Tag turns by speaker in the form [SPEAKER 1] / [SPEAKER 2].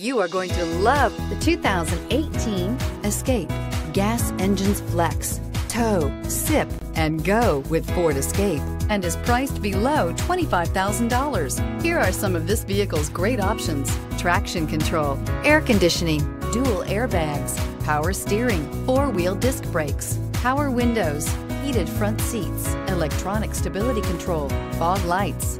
[SPEAKER 1] You are going to love the 2018 Escape. Gas engines flex, tow, sip, and go with Ford Escape and is priced below $25,000. Here are some of this vehicle's great options. Traction control, air conditioning, dual airbags, power steering, four-wheel disc brakes, power windows, heated front seats, electronic stability control, fog lights,